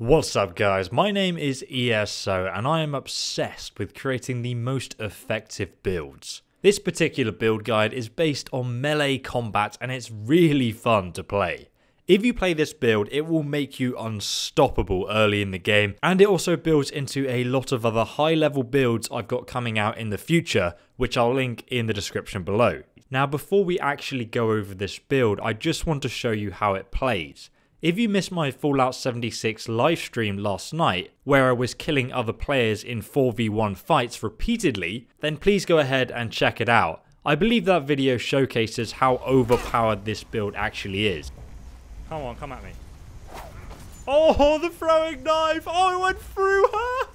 What's up guys, my name is ESO and I am obsessed with creating the most effective builds. This particular build guide is based on melee combat and it's really fun to play. If you play this build, it will make you unstoppable early in the game, and it also builds into a lot of other high level builds I've got coming out in the future, which I'll link in the description below. Now before we actually go over this build, I just want to show you how it plays. If you missed my Fallout 76 live stream last night, where I was killing other players in 4v1 fights repeatedly, then please go ahead and check it out. I believe that video showcases how overpowered this build actually is. Come on, come at me. Oh, the throwing knife! Oh, it went through her!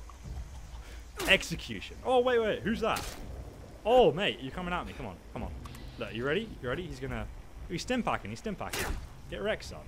Execution. Oh, wait, wait, who's that? Oh, mate, you're coming at me. Come on, come on. Look, you ready? You ready? He's gonna... He's stim packing, he's stim packing. Get wrecked, son.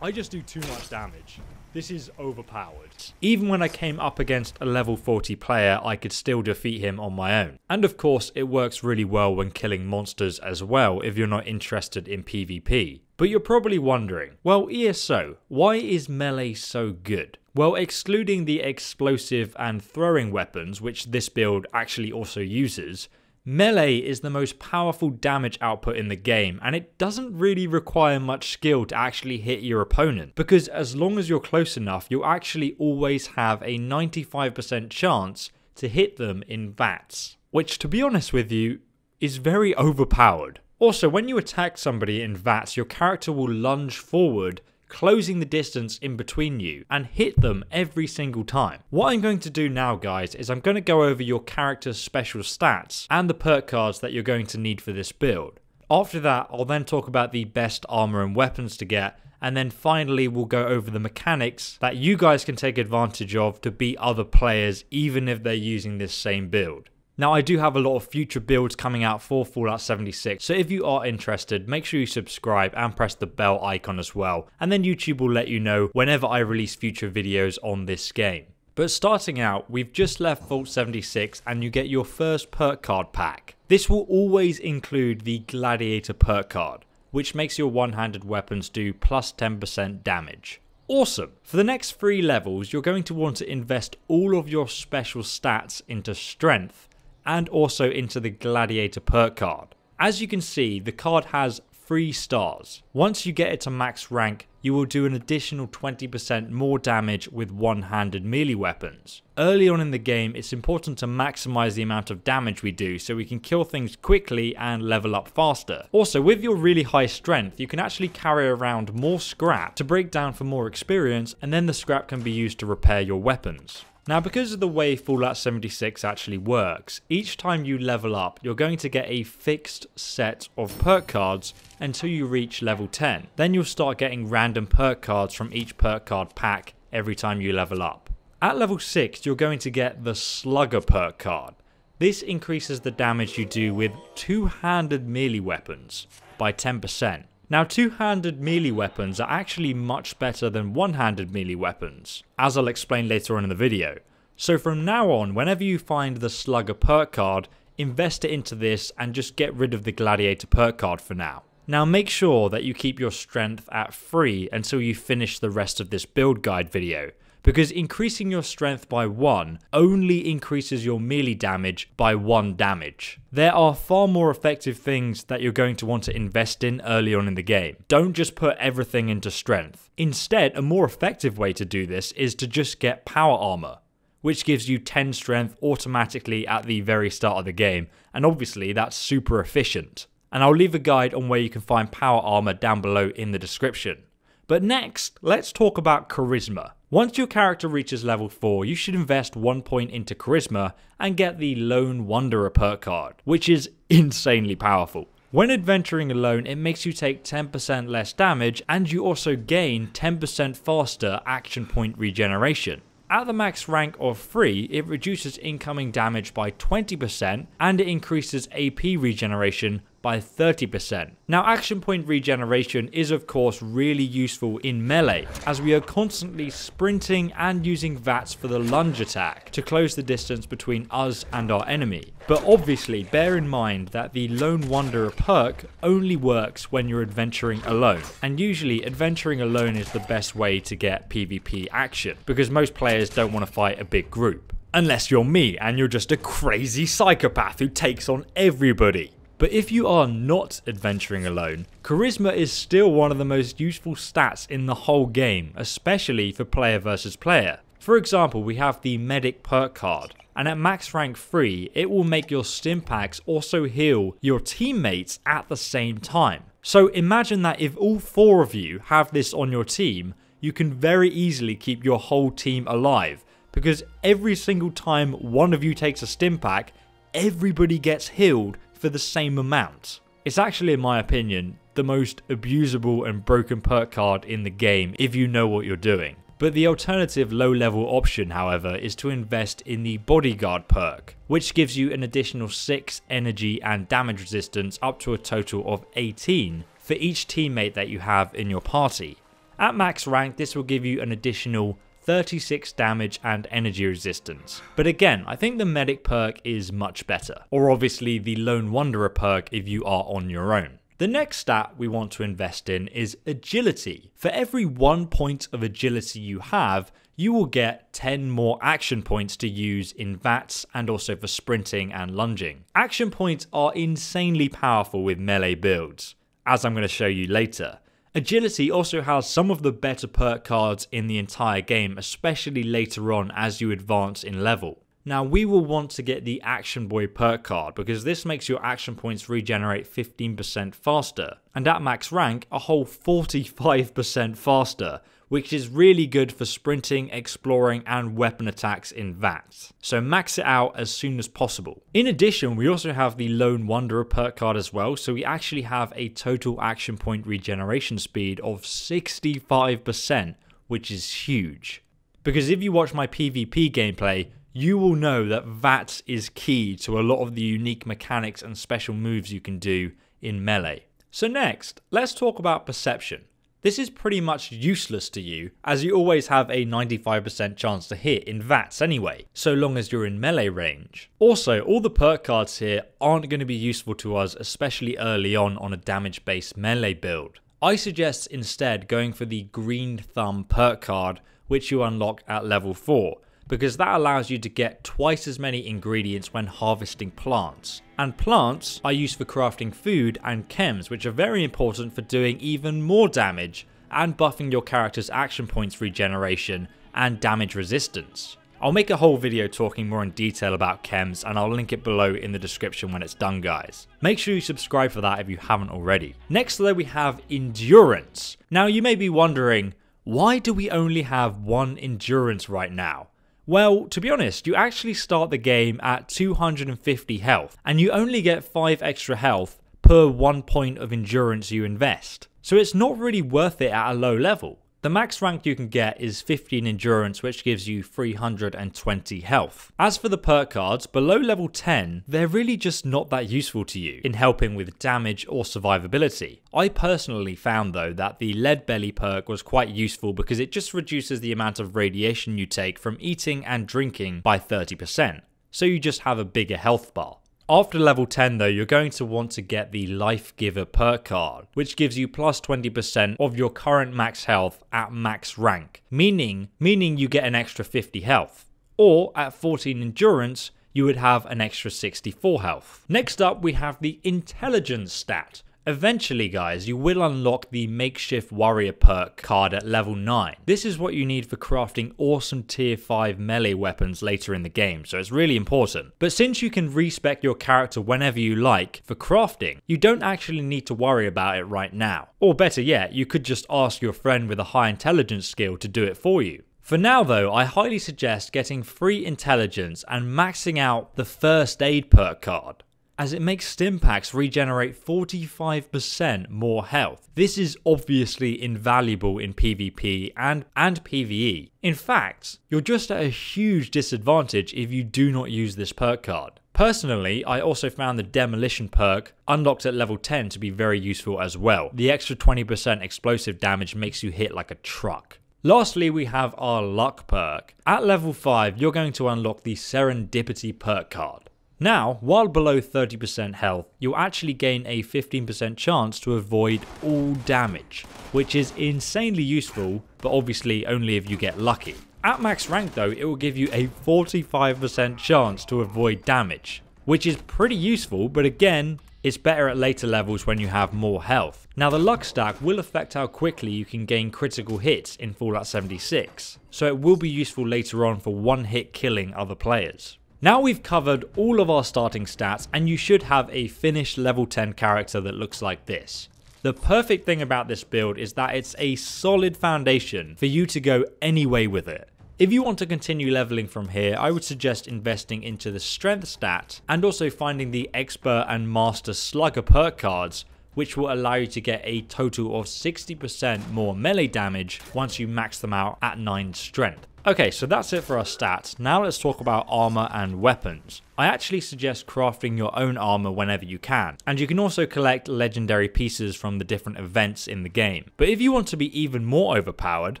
I just do too much damage. This is overpowered. Even when I came up against a level 40 player, I could still defeat him on my own. And of course, it works really well when killing monsters as well if you're not interested in PvP. But you're probably wondering, well ESO, why is melee so good? Well, excluding the explosive and throwing weapons, which this build actually also uses, Melee is the most powerful damage output in the game, and it doesn't really require much skill to actually hit your opponent, because as long as you're close enough, you'll actually always have a 95% chance to hit them in VATS, which to be honest with you, is very overpowered. Also, when you attack somebody in VATS, your character will lunge forward closing the distance in between you and hit them every single time. What I'm going to do now guys is I'm going to go over your character's special stats and the perk cards that you're going to need for this build. After that I'll then talk about the best armor and weapons to get and then finally we'll go over the mechanics that you guys can take advantage of to beat other players even if they're using this same build. Now, I do have a lot of future builds coming out for Fallout 76, so if you are interested, make sure you subscribe and press the bell icon as well, and then YouTube will let you know whenever I release future videos on this game. But starting out, we've just left Vault 76 and you get your first perk card pack. This will always include the Gladiator perk card, which makes your one-handed weapons do plus 10% damage. Awesome! For the next three levels, you're going to want to invest all of your special stats into strength and also into the Gladiator perk card. As you can see, the card has 3 stars. Once you get it to max rank, you will do an additional 20% more damage with one-handed melee weapons. Early on in the game, it's important to maximize the amount of damage we do so we can kill things quickly and level up faster. Also, with your really high strength, you can actually carry around more scrap to break down for more experience and then the scrap can be used to repair your weapons. Now because of the way Fallout 76 actually works, each time you level up you're going to get a fixed set of perk cards until you reach level 10. Then you'll start getting random perk cards from each perk card pack every time you level up. At level 6 you're going to get the Slugger perk card. This increases the damage you do with two-handed melee weapons by 10%. Now two-handed melee weapons are actually much better than one-handed melee weapons, as I'll explain later on in the video. So from now on, whenever you find the Slugger perk card, invest it into this and just get rid of the Gladiator perk card for now. Now make sure that you keep your strength at 3 until you finish the rest of this build guide video, because increasing your strength by 1 only increases your melee damage by 1 damage. There are far more effective things that you're going to want to invest in early on in the game. Don't just put everything into strength. Instead, a more effective way to do this is to just get power armor which gives you 10 strength automatically at the very start of the game, and obviously that's super efficient. And I'll leave a guide on where you can find power armor down below in the description. But next, let's talk about charisma. Once your character reaches level 4, you should invest 1 point into Charisma and get the Lone Wanderer perk card, which is insanely powerful. When adventuring alone, it makes you take 10% less damage and you also gain 10% faster action point regeneration. At the max rank of 3, it reduces incoming damage by 20% and it increases AP regeneration by 30%. Now action point regeneration is of course really useful in melee as we are constantly sprinting and using VATS for the lunge attack to close the distance between us and our enemy. But obviously bear in mind that the Lone Wanderer perk only works when you're adventuring alone and usually adventuring alone is the best way to get PvP action because most players don't want to fight a big group. Unless you're me and you're just a crazy psychopath who takes on everybody. But if you are not adventuring alone, Charisma is still one of the most useful stats in the whole game, especially for player versus player. For example, we have the Medic perk card, and at max rank 3, it will make your Stimpaks also heal your teammates at the same time. So imagine that if all four of you have this on your team, you can very easily keep your whole team alive, because every single time one of you takes a Stimpak, everybody gets healed for the same amount. It's actually, in my opinion, the most abusable and broken perk card in the game if you know what you're doing. But the alternative low level option, however, is to invest in the Bodyguard perk, which gives you an additional 6 energy and damage resistance up to a total of 18 for each teammate that you have in your party. At max rank, this will give you an additional 36 damage and energy resistance. But again, I think the medic perk is much better. Or obviously the lone wanderer perk if you are on your own. The next stat we want to invest in is agility. For every one point of agility you have, you will get 10 more action points to use in VATS and also for sprinting and lunging. Action points are insanely powerful with melee builds, as I'm going to show you later. Agility also has some of the better perk cards in the entire game, especially later on as you advance in level. Now we will want to get the Action Boy perk card because this makes your action points regenerate 15% faster, and at max rank a whole 45% faster, which is really good for sprinting, exploring, and weapon attacks in VATS. So max it out as soon as possible. In addition, we also have the Lone Wanderer perk card as well, so we actually have a total action point regeneration speed of 65%, which is huge. Because if you watch my PvP gameplay, you will know that VATS is key to a lot of the unique mechanics and special moves you can do in Melee. So next, let's talk about Perception. This is pretty much useless to you, as you always have a 95% chance to hit in VATS anyway, so long as you're in melee range. Also, all the perk cards here aren't going to be useful to us, especially early on on a damage based melee build. I suggest instead going for the Green Thumb perk card, which you unlock at level 4, because that allows you to get twice as many ingredients when harvesting plants. And plants are used for crafting food and chems, which are very important for doing even more damage and buffing your character's action points regeneration and damage resistance. I'll make a whole video talking more in detail about chems and I'll link it below in the description when it's done guys. Make sure you subscribe for that if you haven't already. Next though we have endurance. Now you may be wondering, why do we only have one endurance right now? Well, to be honest, you actually start the game at 250 health, and you only get 5 extra health per 1 point of endurance you invest. So it's not really worth it at a low level. The max rank you can get is 15 endurance which gives you 320 health. As for the perk cards, below level 10, they're really just not that useful to you in helping with damage or survivability. I personally found though that the lead belly perk was quite useful because it just reduces the amount of radiation you take from eating and drinking by 30%, so you just have a bigger health bar. After level 10 though, you're going to want to get the Life Giver perk card, which gives you plus 20% of your current max health at max rank, meaning, meaning you get an extra 50 health. Or at 14 endurance, you would have an extra 64 health. Next up, we have the intelligence stat, Eventually guys, you will unlock the Makeshift Warrior perk card at level 9. This is what you need for crafting awesome tier 5 melee weapons later in the game, so it's really important. But since you can respec your character whenever you like for crafting, you don't actually need to worry about it right now. Or better yet, you could just ask your friend with a high intelligence skill to do it for you. For now though, I highly suggest getting free intelligence and maxing out the first aid perk card as it makes Stimpaks regenerate 45% more health. This is obviously invaluable in PvP and, and PvE. In fact, you're just at a huge disadvantage if you do not use this perk card. Personally, I also found the Demolition perk unlocked at level 10 to be very useful as well. The extra 20% explosive damage makes you hit like a truck. Lastly, we have our Luck perk. At level 5, you're going to unlock the Serendipity perk card. Now, while below 30% health, you'll actually gain a 15% chance to avoid all damage, which is insanely useful, but obviously only if you get lucky. At max rank though, it will give you a 45% chance to avoid damage, which is pretty useful, but again, it's better at later levels when you have more health. Now the luck stack will affect how quickly you can gain critical hits in Fallout 76, so it will be useful later on for one hit killing other players. Now we've covered all of our starting stats and you should have a finished level 10 character that looks like this. The perfect thing about this build is that it's a solid foundation for you to go any way with it. If you want to continue leveling from here, I would suggest investing into the strength stat and also finding the expert and master slugger perk cards which will allow you to get a total of 60% more melee damage once you max them out at 9 strength. Okay, so that's it for our stats. Now let's talk about armor and weapons. I actually suggest crafting your own armor whenever you can, and you can also collect legendary pieces from the different events in the game. But if you want to be even more overpowered,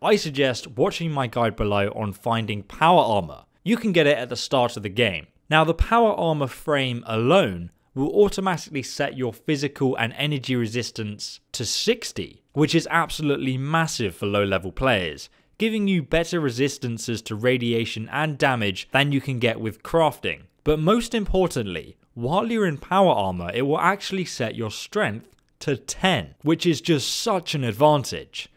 I suggest watching my guide below on finding power armor. You can get it at the start of the game. Now the power armor frame alone will automatically set your physical and energy resistance to 60, which is absolutely massive for low level players giving you better resistances to radiation and damage than you can get with crafting. But most importantly, while you're in power armor, it will actually set your strength to 10, which is just such an advantage.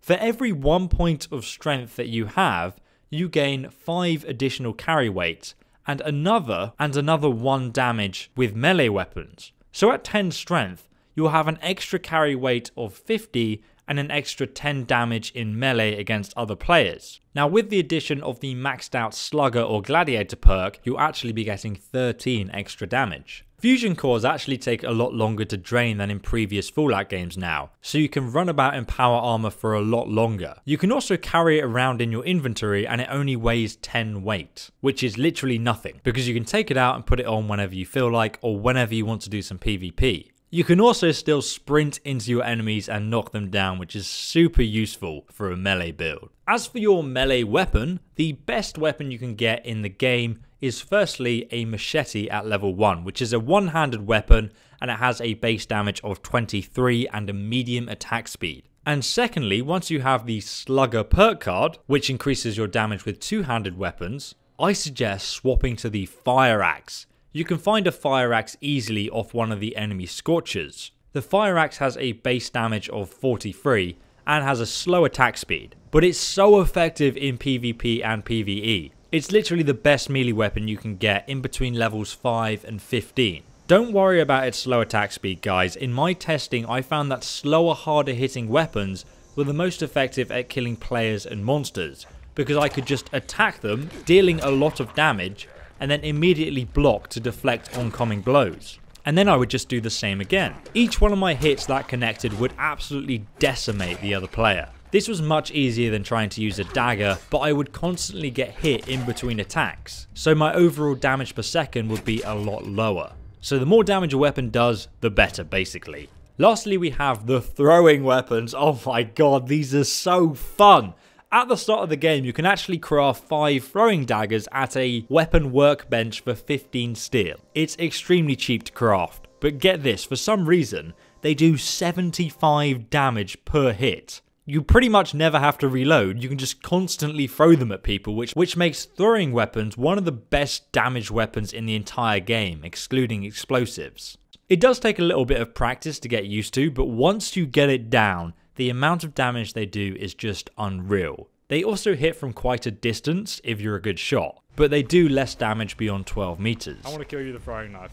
For every one point of strength that you have, you gain 5 additional carry weight, and another and another 1 damage with melee weapons. So at 10 strength, you'll have an extra carry weight of 50 and an extra 10 damage in melee against other players. Now with the addition of the maxed out Slugger or Gladiator perk, you'll actually be getting 13 extra damage. Fusion cores actually take a lot longer to drain than in previous Fallout games now, so you can run about in power armor for a lot longer. You can also carry it around in your inventory and it only weighs 10 weight, which is literally nothing, because you can take it out and put it on whenever you feel like or whenever you want to do some PvP. You can also still sprint into your enemies and knock them down, which is super useful for a melee build. As for your melee weapon, the best weapon you can get in the game is firstly a machete at level 1, which is a one-handed weapon and it has a base damage of 23 and a medium attack speed. And secondly, once you have the Slugger perk card, which increases your damage with two-handed weapons, I suggest swapping to the Fire Axe. You can find a fire axe easily off one of the enemy scorchers. The fire axe has a base damage of 43 and has a slow attack speed, but it's so effective in PvP and PvE. It's literally the best melee weapon you can get in between levels 5 and 15. Don't worry about its slow attack speed guys, in my testing I found that slower harder hitting weapons were the most effective at killing players and monsters, because I could just attack them, dealing a lot of damage, and then immediately block to deflect oncoming blows. And then I would just do the same again. Each one of my hits that connected would absolutely decimate the other player. This was much easier than trying to use a dagger, but I would constantly get hit in between attacks, so my overall damage per second would be a lot lower. So the more damage a weapon does, the better basically. Lastly, we have the throwing weapons. Oh my god, these are so fun. At the start of the game, you can actually craft 5 throwing daggers at a weapon workbench for 15 steel. It's extremely cheap to craft, but get this, for some reason, they do 75 damage per hit. You pretty much never have to reload, you can just constantly throw them at people, which, which makes throwing weapons one of the best damage weapons in the entire game, excluding explosives. It does take a little bit of practice to get used to, but once you get it down, the amount of damage they do is just unreal. They also hit from quite a distance if you're a good shot, but they do less damage beyond 12 meters. I want to kill you with a throwing knife.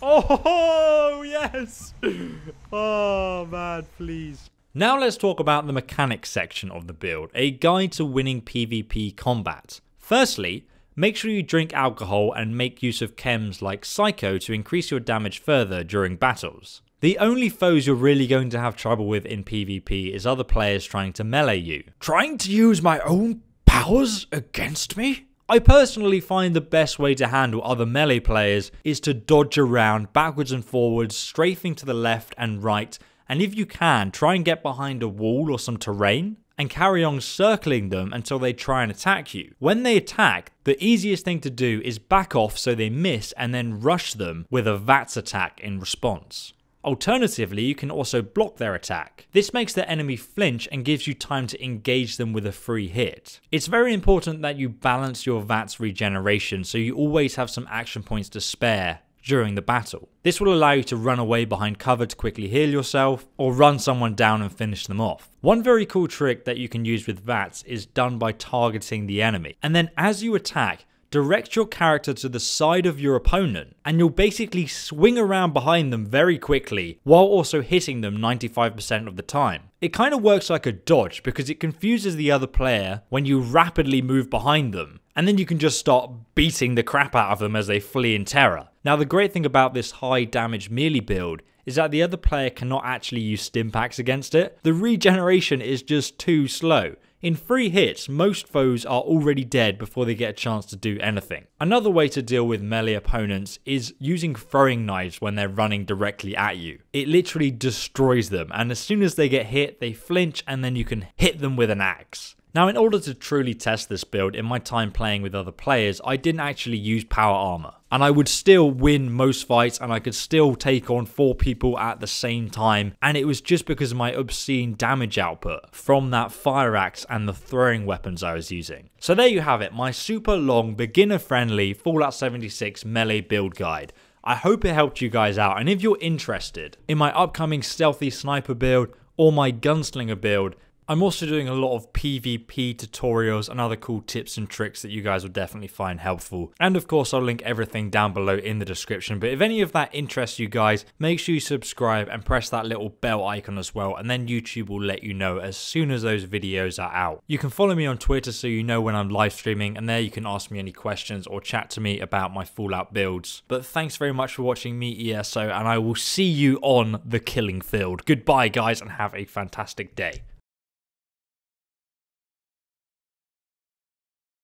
Oh, yes! Oh, man, please. Now let's talk about the mechanics section of the build, a guide to winning PvP combat. Firstly, make sure you drink alcohol and make use of chems like Psycho to increase your damage further during battles. The only foes you're really going to have trouble with in PvP is other players trying to melee you. Trying to use my own powers against me? I personally find the best way to handle other melee players is to dodge around backwards and forwards, strafing to the left and right, and if you can, try and get behind a wall or some terrain and carry on circling them until they try and attack you. When they attack, the easiest thing to do is back off so they miss and then rush them with a VATS attack in response. Alternatively, you can also block their attack. This makes the enemy flinch and gives you time to engage them with a free hit. It's very important that you balance your VATS regeneration so you always have some action points to spare during the battle. This will allow you to run away behind cover to quickly heal yourself, or run someone down and finish them off. One very cool trick that you can use with VATS is done by targeting the enemy, and then as you attack, direct your character to the side of your opponent, and you'll basically swing around behind them very quickly while also hitting them 95% of the time. It kind of works like a dodge because it confuses the other player when you rapidly move behind them, and then you can just start beating the crap out of them as they flee in terror. Now, the great thing about this high damage melee build is that the other player cannot actually use stimpaks against it. The regeneration is just too slow. In three hits, most foes are already dead before they get a chance to do anything. Another way to deal with melee opponents is using throwing knives when they're running directly at you. It literally destroys them, and as soon as they get hit, they flinch and then you can hit them with an axe. Now, in order to truly test this build, in my time playing with other players, I didn't actually use power armor. And I would still win most fights and I could still take on four people at the same time. And it was just because of my obscene damage output from that fire axe and the throwing weapons I was using. So there you have it, my super long, beginner friendly Fallout 76 melee build guide. I hope it helped you guys out. And if you're interested in my upcoming stealthy sniper build or my gunslinger build, I'm also doing a lot of PvP tutorials and other cool tips and tricks that you guys will definitely find helpful. And of course, I'll link everything down below in the description. But if any of that interests you guys, make sure you subscribe and press that little bell icon as well. And then YouTube will let you know as soon as those videos are out. You can follow me on Twitter so you know when I'm live streaming. And there you can ask me any questions or chat to me about my Fallout builds. But thanks very much for watching me, ESO, and I will see you on the killing field. Goodbye, guys, and have a fantastic day.